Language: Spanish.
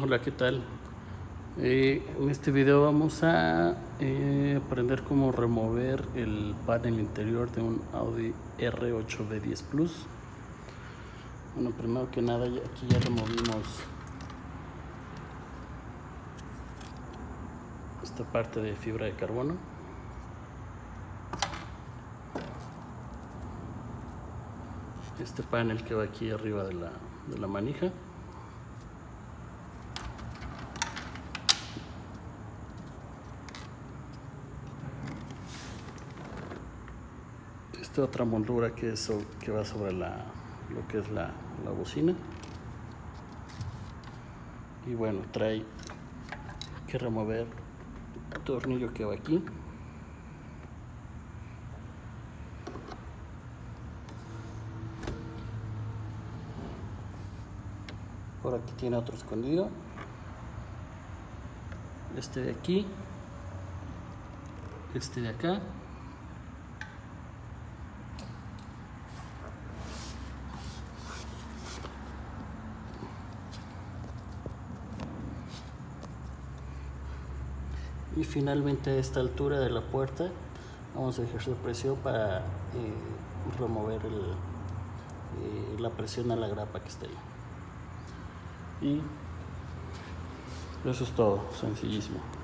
Hola, ¿qué tal? Eh, en este video vamos a eh, aprender cómo remover el panel interior de un Audi R8B10 Plus. Bueno, primero que nada, aquí ya removimos esta parte de fibra de carbono. Este panel que va aquí arriba de la, de la manija. Esta otra moldura que, es, que va sobre la, lo que es la, la bocina. Y bueno trae que remover el tornillo que va aquí. Por aquí tiene otro escondido. Este de aquí. Este de acá y finalmente a esta altura de la puerta vamos a ejercer presión para eh, remover eh, la presión a la grapa que está ahí. Y eso es todo, sencillísimo